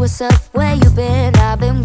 what's up, where you been? I've been